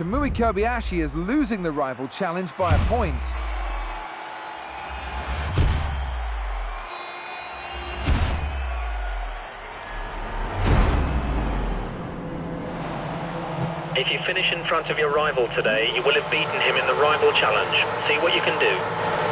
Kamui Kobayashi is losing the rival challenge by a point. If you finish in front of your rival today, you will have beaten him in the rival challenge. See what you can do.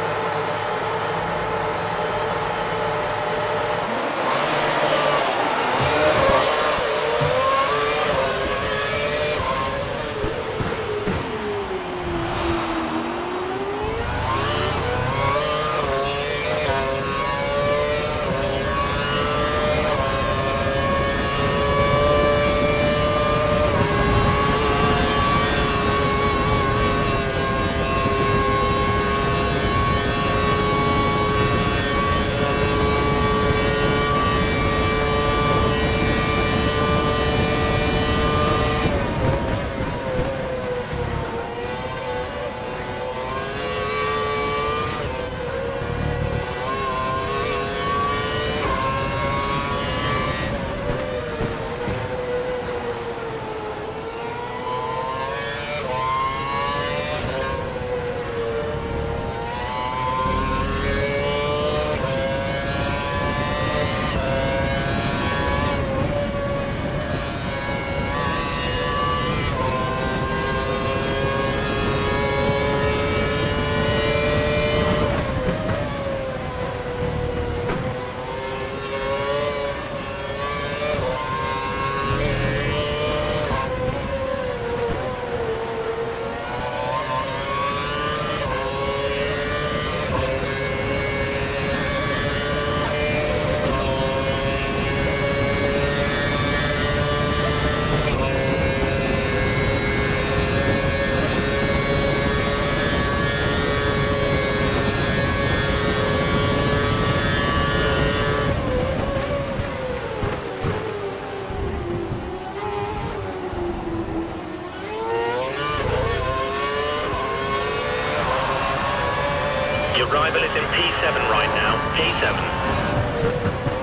P7 right now. P7.